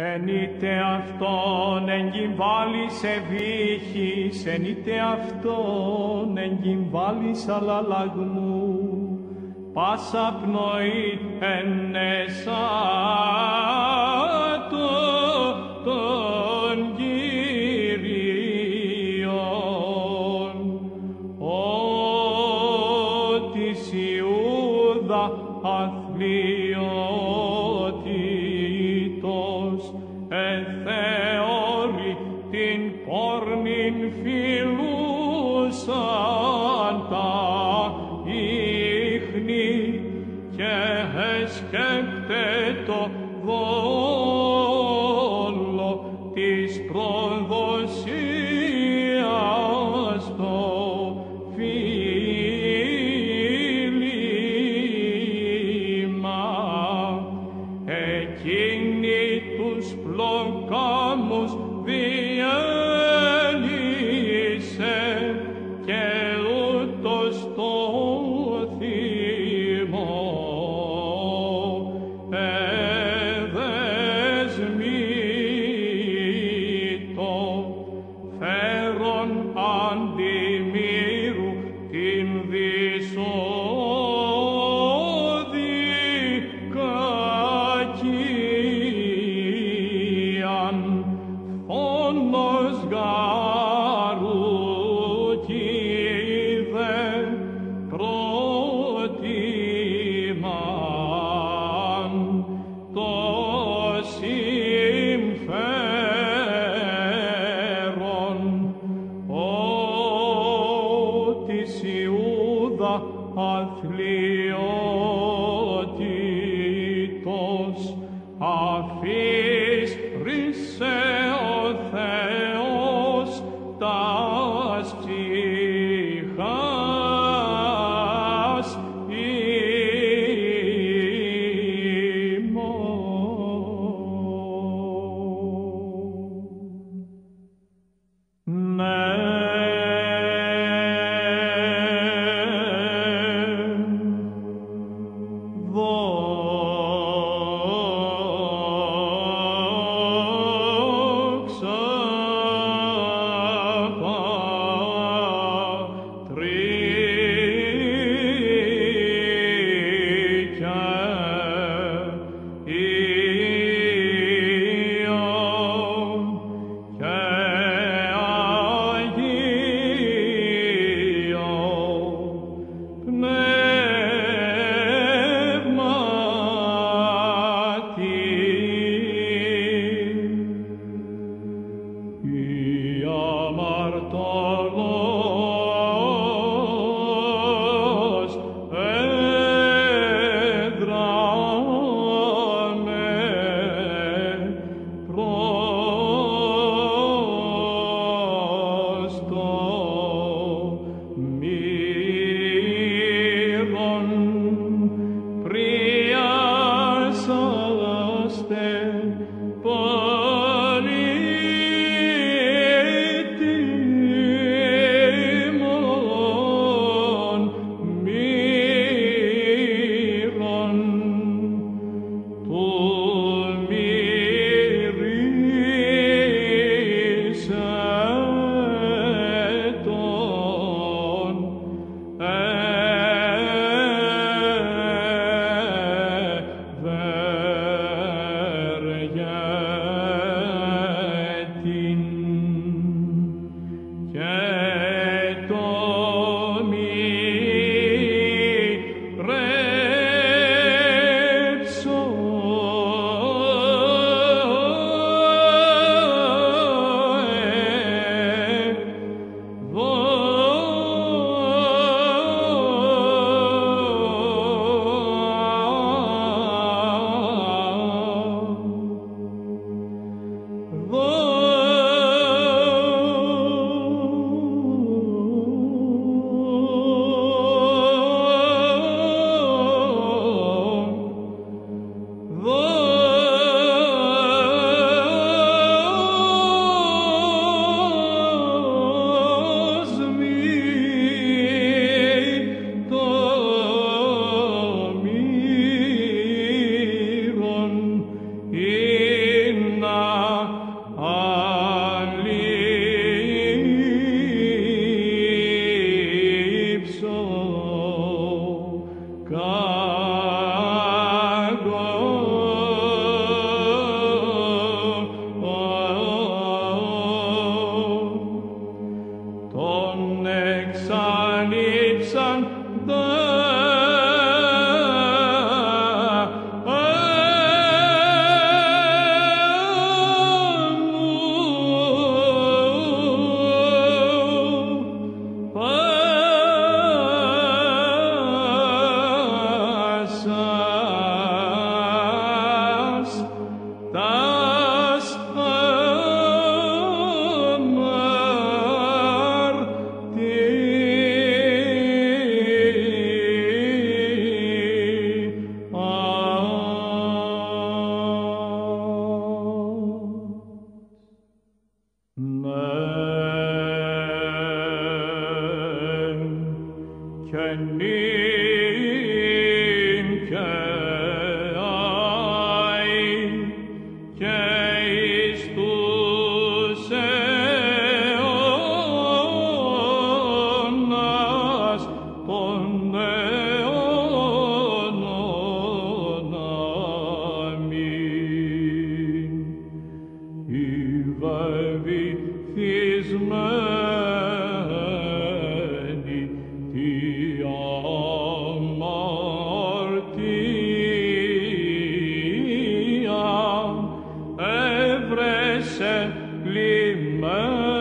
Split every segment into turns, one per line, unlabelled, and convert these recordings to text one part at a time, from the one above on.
Εν είτε αυτόν εγκυμβάλλει σε βύχη εν είτε αυτόν εγκυμβάλλει αλλαλαγμού, πάσα πνοή εν. on the glimmar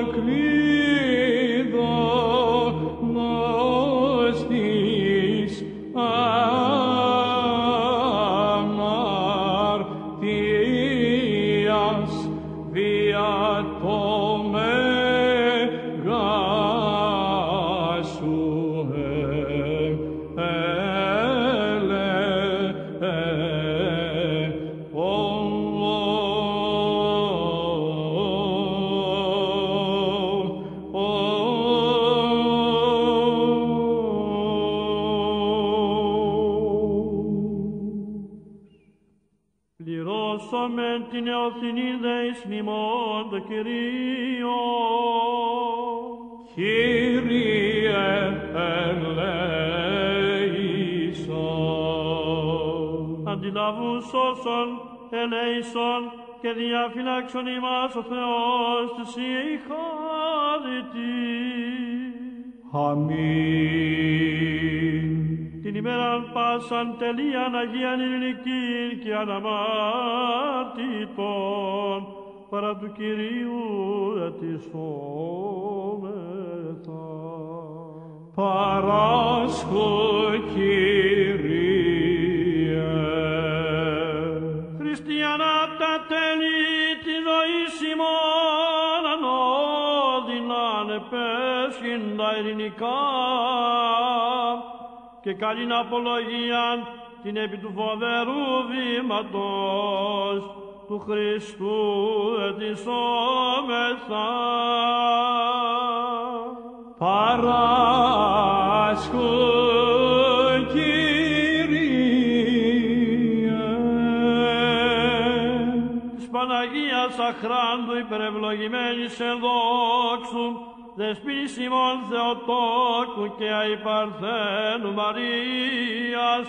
εκ το
μνημόν το Κυρίο.
Κύριε ελέησον.
Αντιλαβούς όσων ελέησον και διαφυλάξον ημάς ο Θεός της η χάρητη.
Αμήν.
Την ημέραν πάσαν τελείαν Αγίαν ειρηνικήν και αναμάρτητον παρά του Κυρίου ετισόμεθα.
Παράσχω Κύριε.
Χριστιανά τα τέλη τη ζωή ημών ανώδυναν επέσχυν τα ειρηνικά και καλήν απολογίαν την επί του φοβερού βήματος του Χριστού ετισόμεθα.
Παράσχω Κύριε.
της Παναγίας αχράντου υπερευλογημένης εν δόξου, δεσποίνης ημών Θεοτόκου και αϊπαρθένου Μαρίας,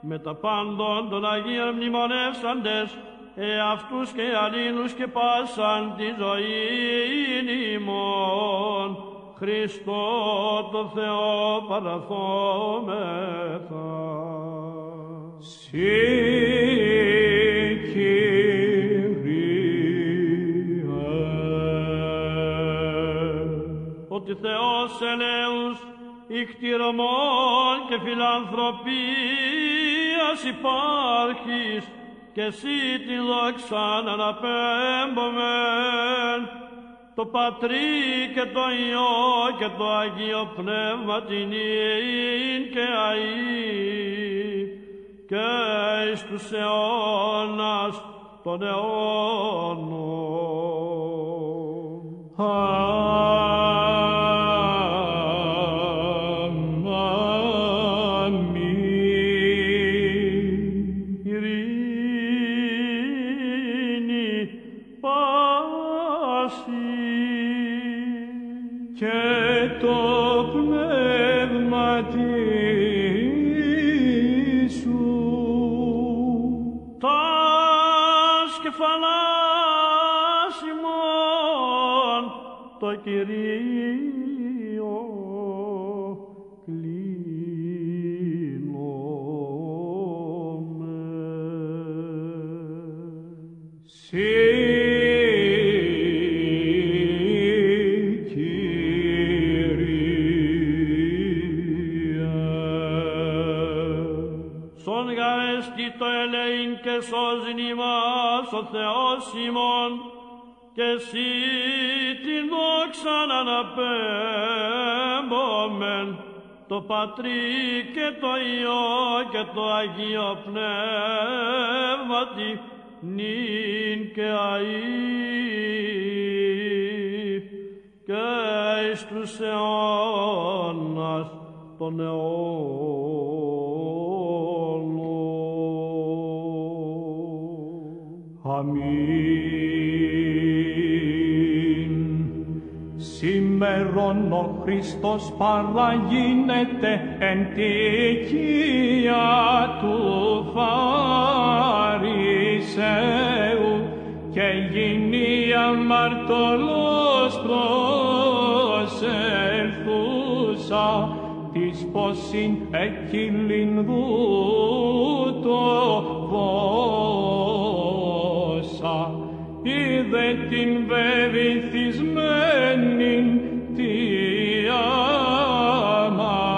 με τα πάντων των Αγίων μνημονεύσαντες, εαυτούς και αλλήλους και πάσαν τη ζωή ημών, Χριστό το Θεό παραθόμεθα.
Συ Κύριε.
ότι Θεός ελέους ικτυρωμών και φιλανθρωπίας υπάρχεις και εσύ τη δόξαν αναπέμπομεν το Πατρί και το Υιό και το Αγίο Πνεύμα την Ιην και αΐ και εις τους αιώνας των αιώνων. Ο Θεός ημών και εσύ την δόξαν αναπέμπομεν το Πατρί και το Υιό και το Αγίο Πνεύματι νυν και αΐ και εις τους αιώνας των αιώνων.
Αμήν. Σήμερον ο Χριστός παραγίνεται εν τη οικία του Φαρισαίου και γίνει αμαρτωλός προσελθούσα της πόσιν εκειλινδού το βόσα είδε την βεβηθισμένην τη αμαρτία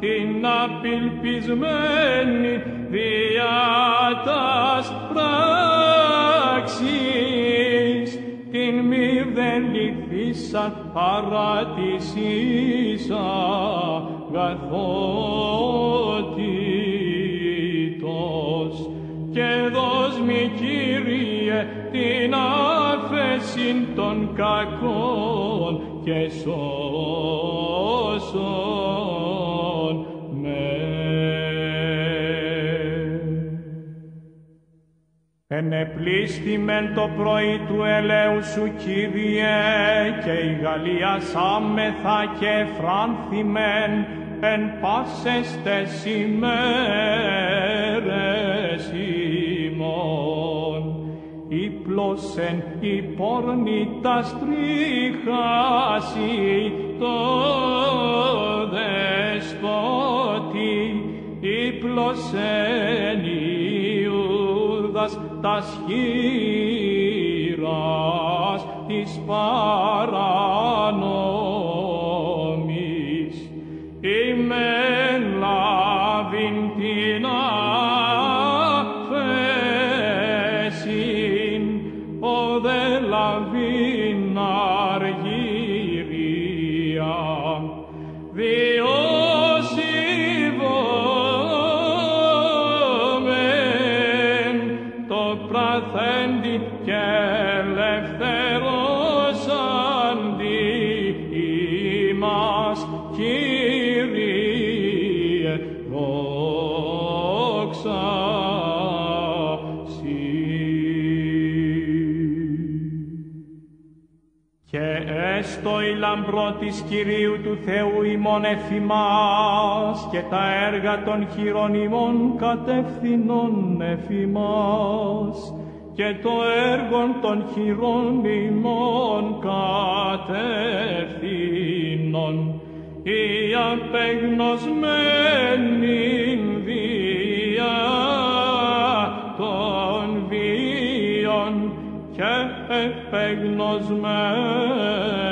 την απελπισμένη δια τας πράξης. Την μη δεν λυθήσαν παρά της δώσ' μη Κύριε την άφεση των κακών και σώσον με. Ενεπλήστημεν το πρωί του ελέου σου, Κύριε, και η Γαλλία σάμεθα και φράνθημεν εν πάσες τες Ήπλωσεν η πόρνη τα στρίχαση το δεσπότη, ήπλωσεν Ιούδας τας χείρας της παρανόμης. Ημάς, Κύριε, δόξα Και έστω η λαμπρό της Κυρίου του Θεού ημών εφημάς και τα έργα των χειρών ημών κατευθυνών εφημάς και το έργο των χειρών ημών κατευθύνων η απεγνωσμένη δια των βίων και επεγνωσμένη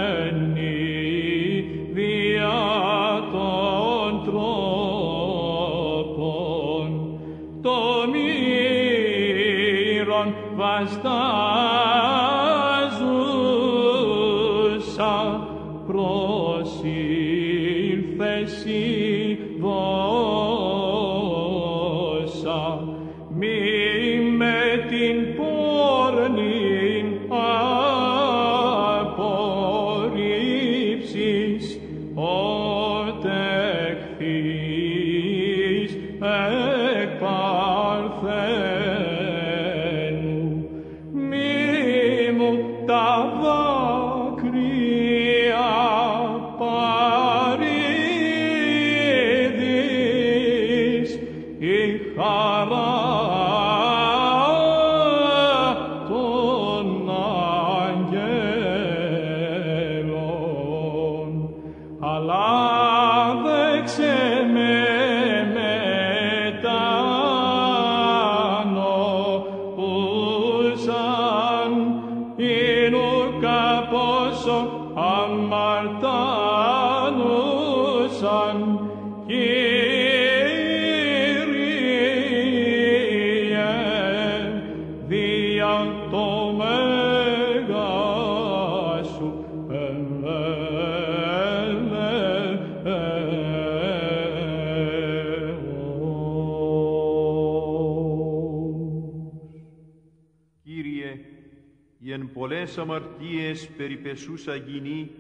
αμαρτίες περιπεσούσα γυνή,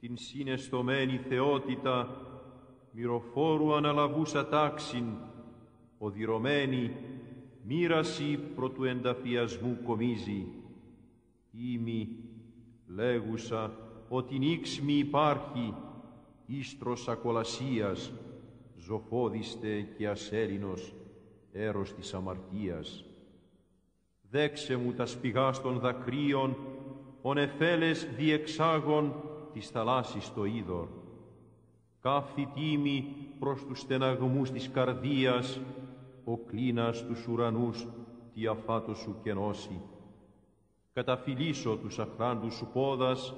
την συνεστομένη θεότητα, μυροφόρου αναλαβούσα τάξιν, οδηρωμένη, μοίραση προτού ενταφιασμού κομίζει. Ήμι, λέγουσα, ότι νίξ μη υπάρχει, ίστρος ακολασίας, ζωφόδιστε και ασέλινος, έρος της αμαρτίας. Δέξε μου τα σπηγάς των δακρύων, ο νεφέλες διεξάγων της θαλάσσης το είδωρ. Κάφη τίμη προς τους στεναγμούς της καρδίας, ο κλίνας τους ουρανούς τι αφάτος σου κενώσει. Καταφυλίσω τους αχράντους σου πόδας,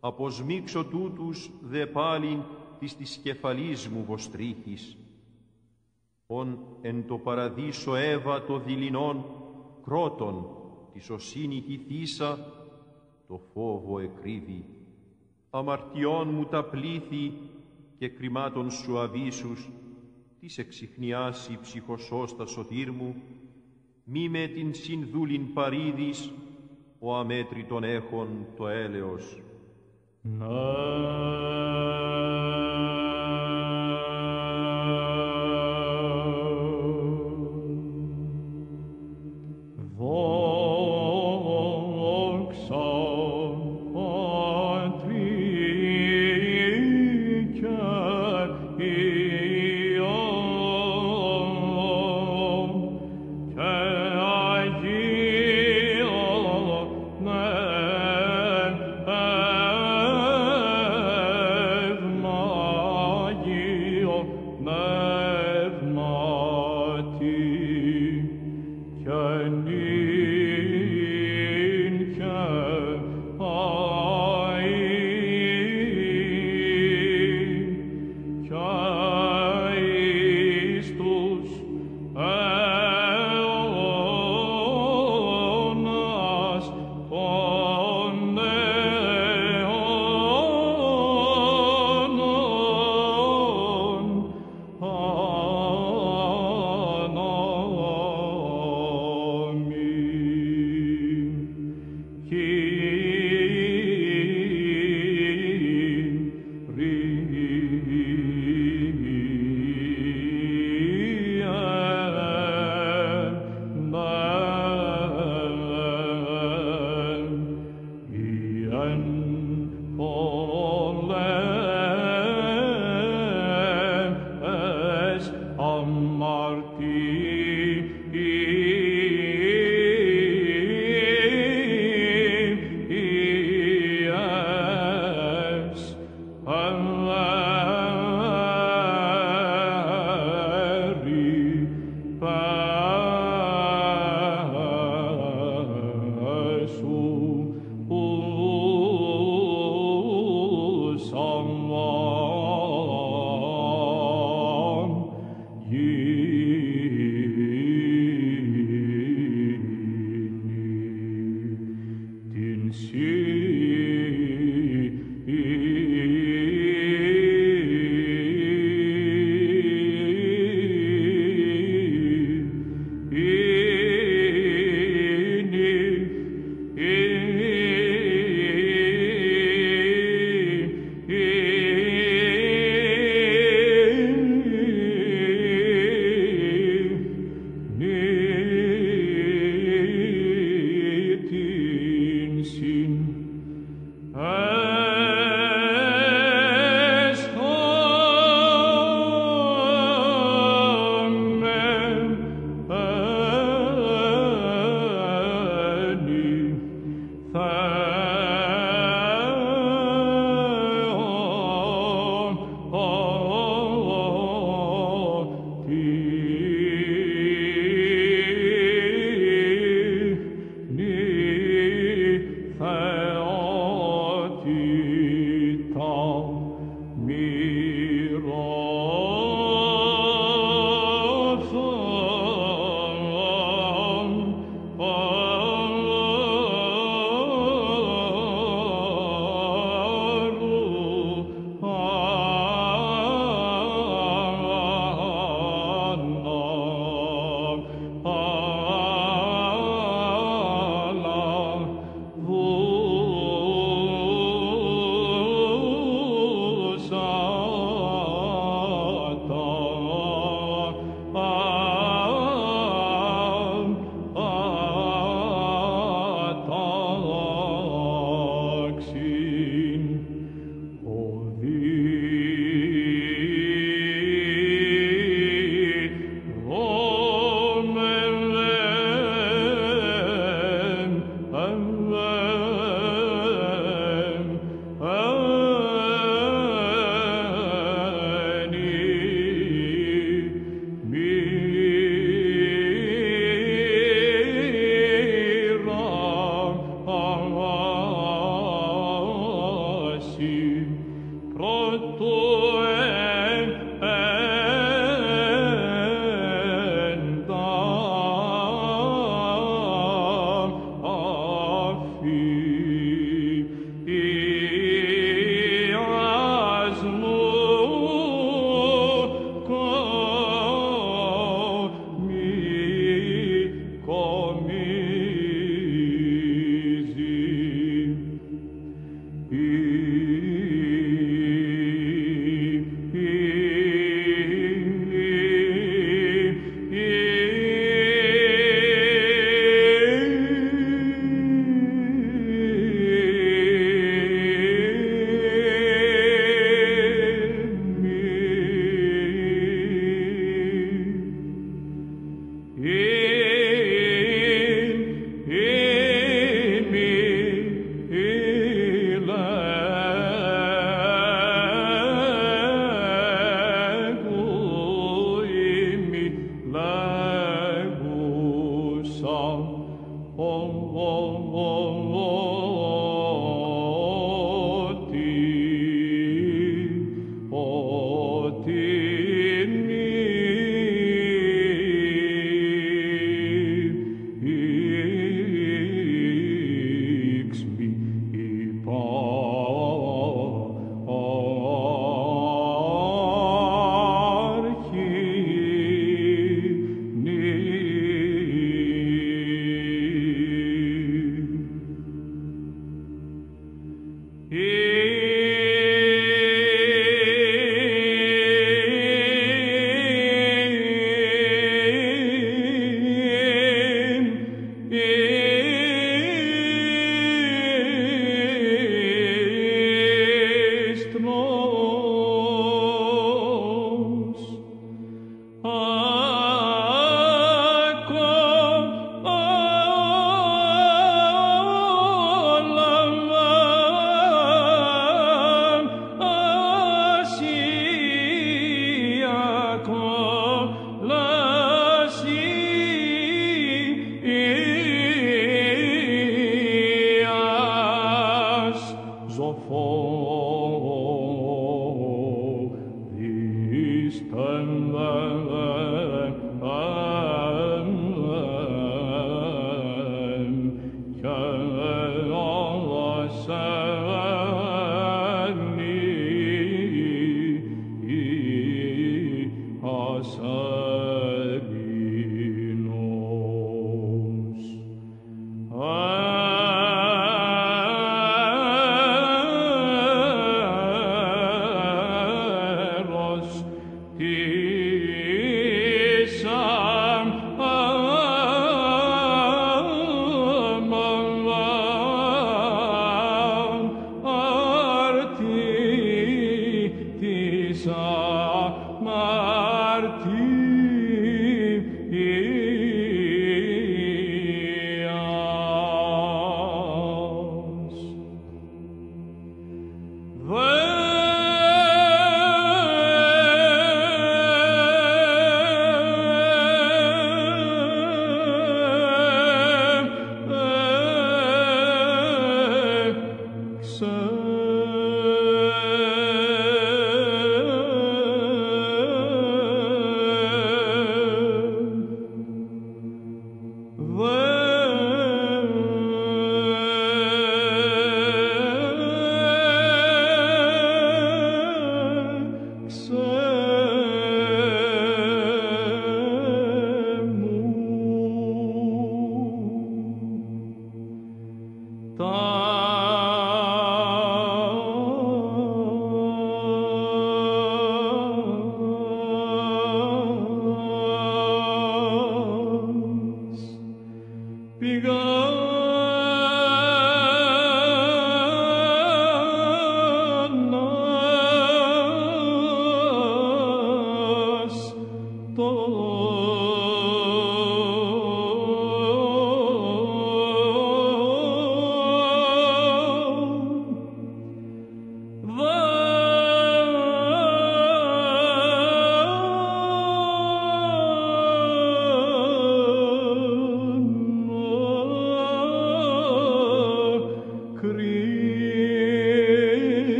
αποσμίξω τούτους δε πάλιν της της κεφαλής μου βοστρίχης. Ον εν το παραδείσο έβα το δειλινόν, κρότον της οσύνη θύσα, το φόβο εκρύβει. Αμαρτιών μου τα πλήθη και κρυμάτων σου αβίσους, της εξυχνιάσει ψυχοσώστα σωτήρ μου, μη με την συνδούλην παρίδης, ο αμέτρητον έχων το έλεος.
Να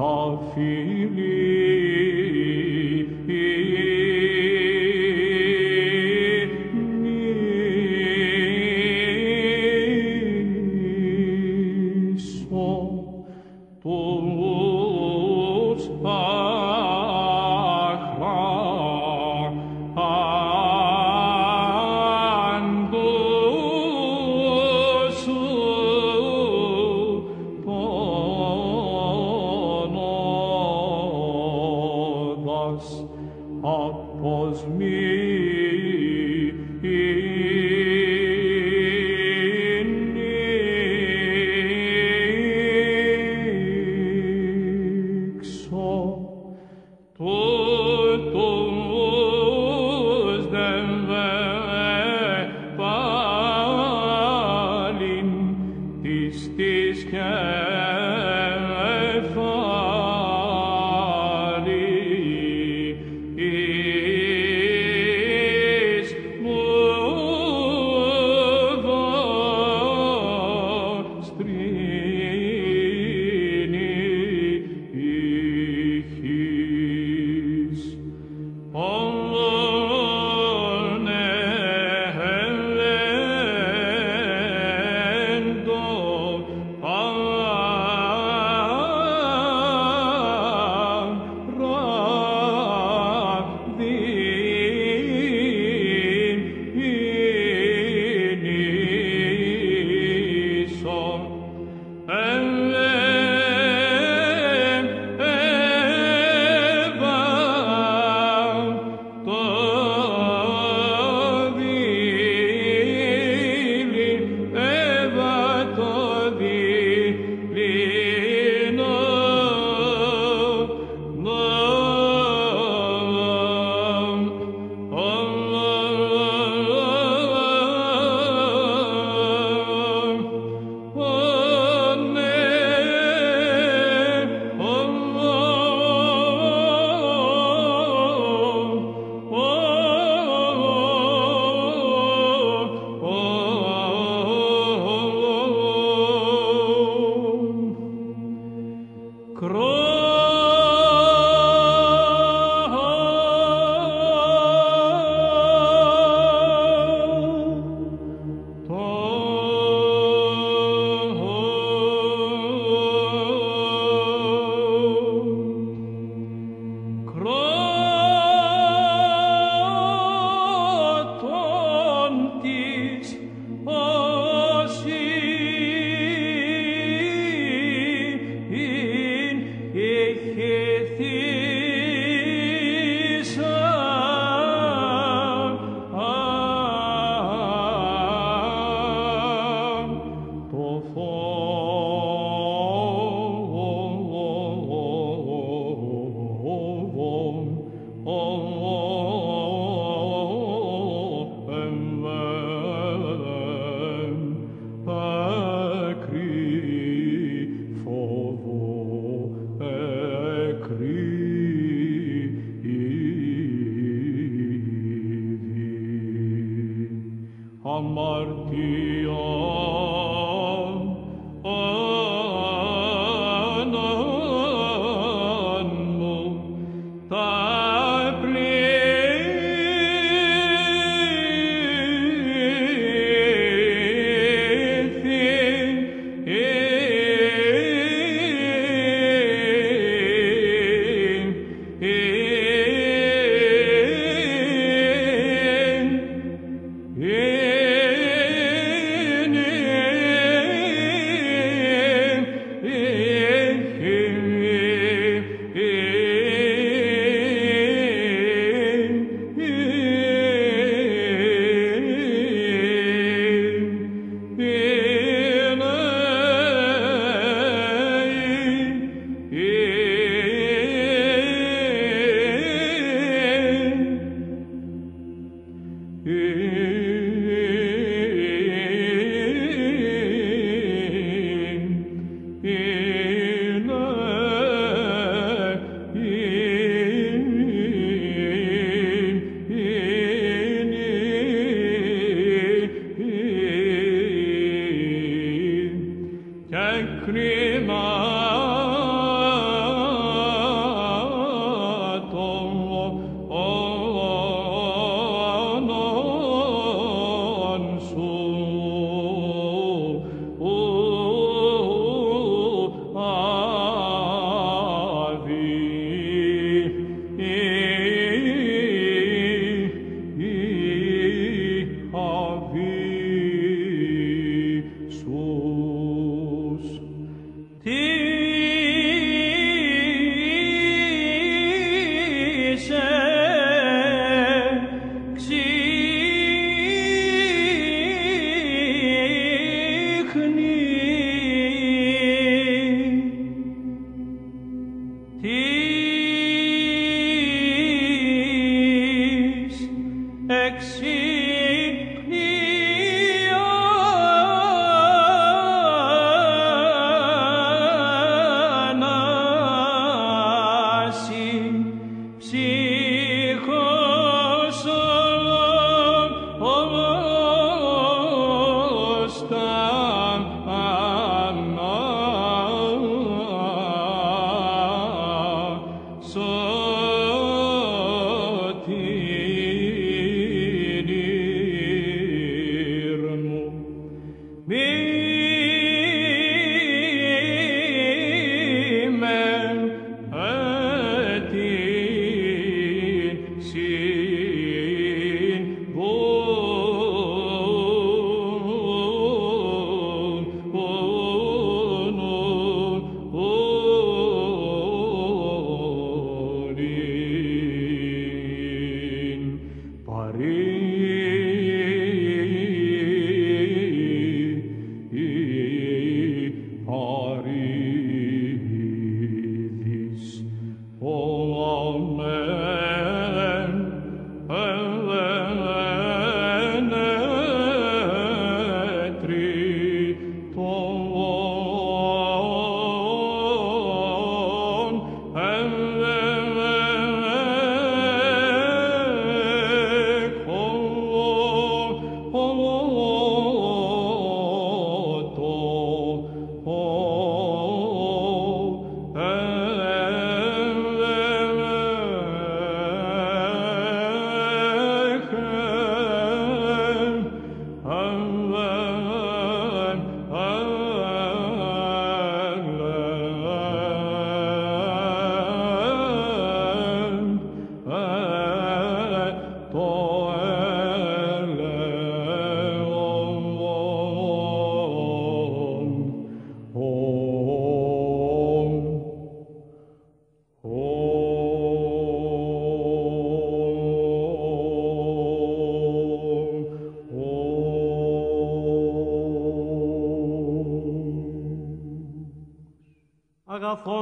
Of fili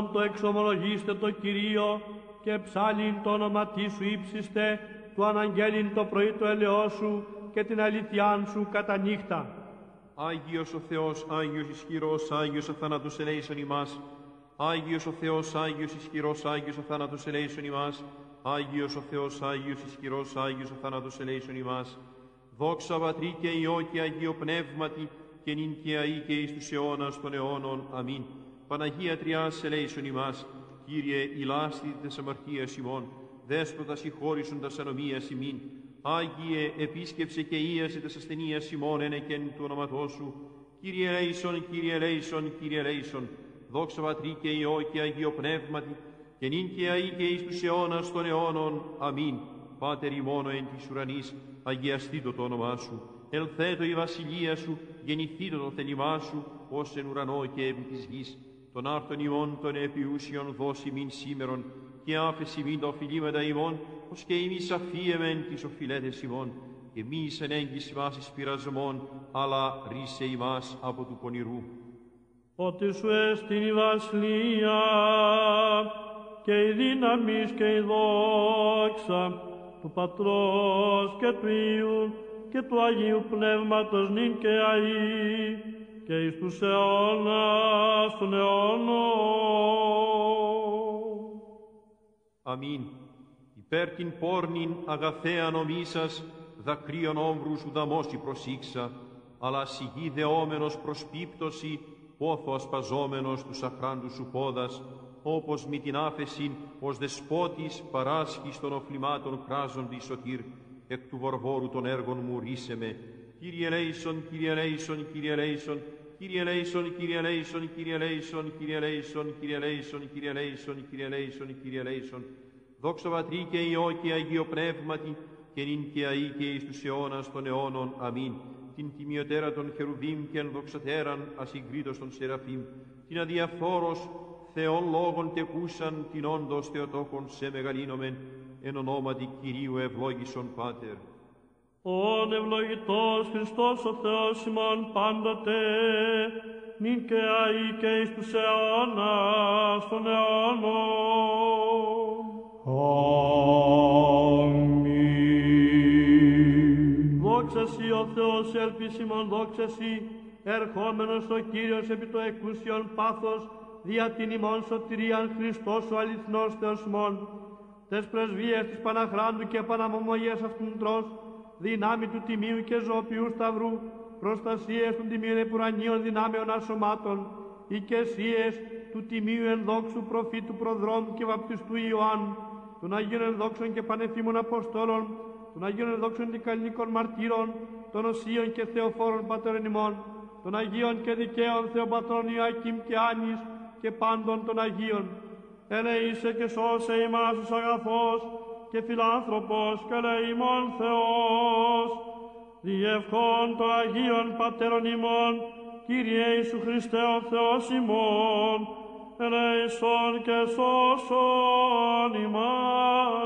αγαθόν το εξομολογήστε το Κυρίο και ψάλιν το όνομα τι σου ύψιστε, του αναγγέλιν το πρωί το ελαιό σου και την αλήθειάν σου κατά νύχτα.
Άγιος ο Θεός, Άγιος ισχυρός, Άγιος ο θάνατος ελέησον ημάς. Άγιος ο Θεός, Άγιος ισχυρός, Άγιος ο θάνατος ελέησον ημάς. Άγιος ο Θεός, Άγιος ισχυρός, Άγιος ο θάνατος ελέησον ημάς. Δόξα Πατρί και Υιό και Αγίο Πνεύματι και νυν και αεί και εις τους αιώνας των αιώνων. Αμήν. Παναγία Τριάς ελέησον ημάς, Κύριε ηλάστη τες αμαρτίας ημών, δέσποτα συγχώρησον τας ανομίας ημίν, Άγιε επίσκεψε και ίασε τες ασθενείας ημών ενεκέν του ονοματός σου, Κύριε ελέησον, Κύριε ελέησον, Κύριε ελέησον, δόξα Πατρί και Υιό και Αγίο Πνεύματι, και νυν και αεί και εις τους αιώνας των αιώνων. Αμήν. Πάτερ ημώνο εν της ουρανής, αγιαστήτω το όνομά σου, ελθέτω η βασιλεία σου, γεννηθήτω το θέλημά σου, ως εν ουρανό και επί της γης, των άρτων ημών των επιούσιων δώσει μην σήμερον, και άφεση μην τα οφειλήματα ημών, ως και ημείς αφίεμεν τις οφειλέτες ημών, και μη ενέγγις μας εις πειρασμών, αλλά ρίσε ημάς από του πονηρού.
Ότι σου έστειν η βασιλεία και η δύναμη και η δόξα του Πατρός και του Υιού και του Αγίου Πνεύματος νυν και αΐ και εις τους αιώνας των αιώνων.
Αμήν. Υπέρ την πόρνην αγαθέα νομίσας, δακρύων όμβρους ουδαμώσει προσήξα, αλλά σιγή δεόμενος προς πίπτωση, πόθο ασπαζόμενος του σαχράντου σου πόδας, όπως μη την άφεσιν ως δεσπότης παράσχης των οφλημάτων κράζοντι σωτήρ, εκ του βορβόρου των έργων μου ρίσε με, Κύριε Λέησον, Κύριε Λέησον, Κύριε Λέησον, Κύριε Λέησον, Κύριε Λέησον, Κύριε Λέησον, Κύριε Λέησον, Κύριε Λέησον, Κύριε Λέησον, Κύριε Λέησον, Κύριε Λέησον. Δόξα Πατρί και Υιό και Αγίο Πνεύματι, και νυν και αεί και εις τους αιώνας των αιώνων. Αμήν. Την τιμιωτέρα των χερουβίμ και ενδοξατέραν ασυγκρίτως των Σεραφείμ, την αδιαφόρος Θεόν λόγων τεκούσαν την όντως Θεοτόκον σε μεγαλύνομεν, εν ονόματι Κυρίου ευλόγησον Πάτερ.
Ον ευλογητός Χριστός ο Θεός ημών πάντοτε, νυν και αεί και εις τους αιώνας των αιώνων.
Αμήν.
Δόξα Σοι ο Θεός ελπίσιμον δόξα Σοι, ερχόμενος ο Κύριος επί το εκούσιον πάθος, δια την ημών σωτηρίαν Χριστός ο αληθινός Θεός μόν, τες πρεσβείες της Παναχράντου και Παναμομογίας αυτούν τρός, δυνάμει του Τιμίου και Ζωοποιού Σταυρού, προστασίες των Τιμίων Επουρανίων δυνάμεων ασωμάτων, οικεσίες του Τιμίου ενδόξου προφήτου προδρόμου και βαπτιστού Ιωάννου, των Αγίων ενδόξων και πανεθύμων Αποστόλων, των Αγίων ενδόξων και καλλινικών μαρτύρων, των Οσίων και Θεοφόρων Πατέρων ημών, των Αγίων και δικαίων Θεοπατρών Ιωακήμ και Άνης και πάντων των Αγίων. Ελεήσε και σώσε ημάς ως αγαθός και φιλάνθρωπος και λαιμόν Θεός, διευκόν το Αγίων Πατέρων ημών, Κύριε Ιησού Χριστέ ο Θεός ημών, ελέησον και σώσον ημάς.